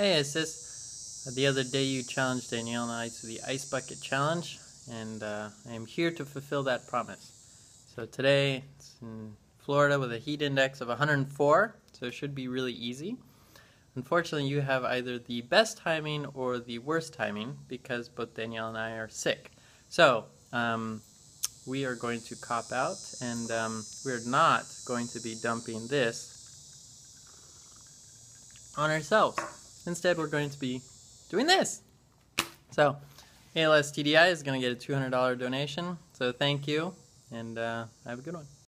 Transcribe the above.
Hey, Sis. The other day you challenged Danielle and I to the Ice Bucket Challenge, and uh, I am here to fulfill that promise. So today it's in Florida with a heat index of 104, so it should be really easy. Unfortunately, you have either the best timing or the worst timing because both Danielle and I are sick. So, um, we are going to cop out and um, we're not going to be dumping this on ourselves. Instead, we're going to be doing this. So, ALS TDI is going to get a $200 donation. So, thank you, and uh, have a good one.